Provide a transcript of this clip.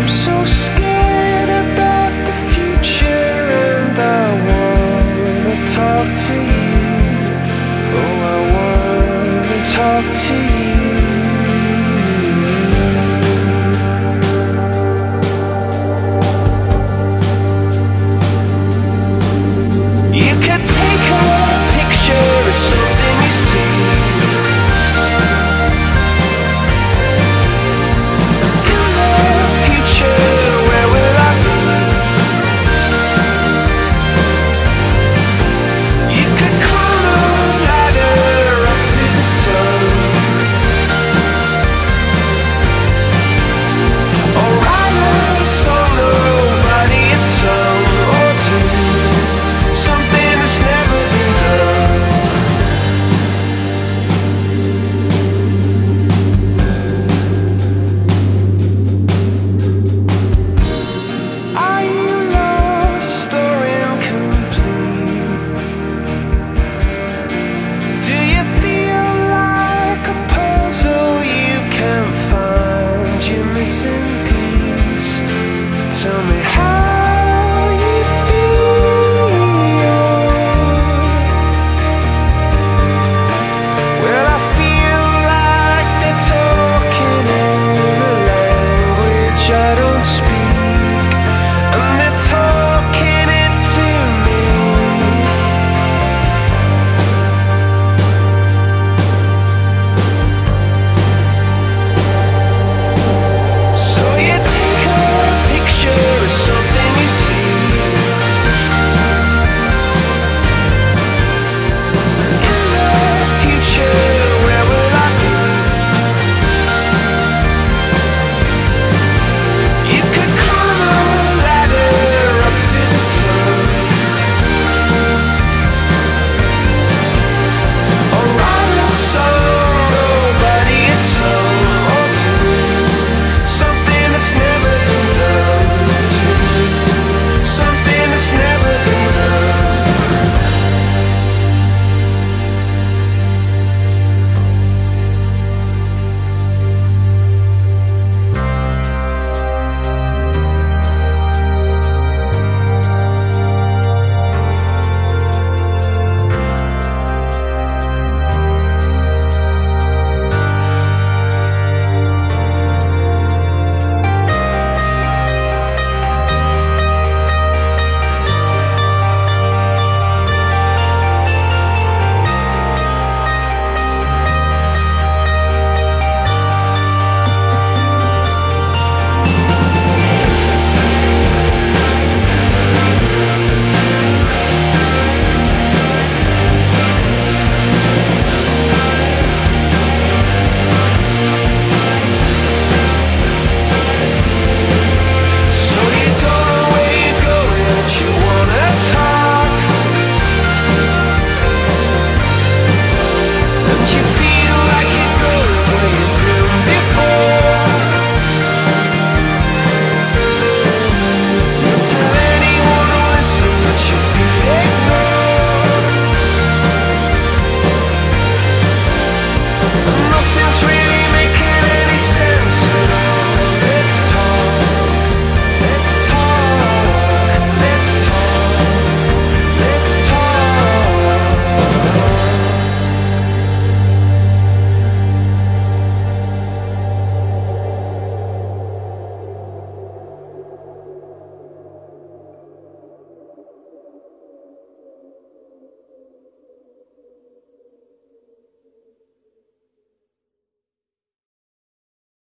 I'm so scared.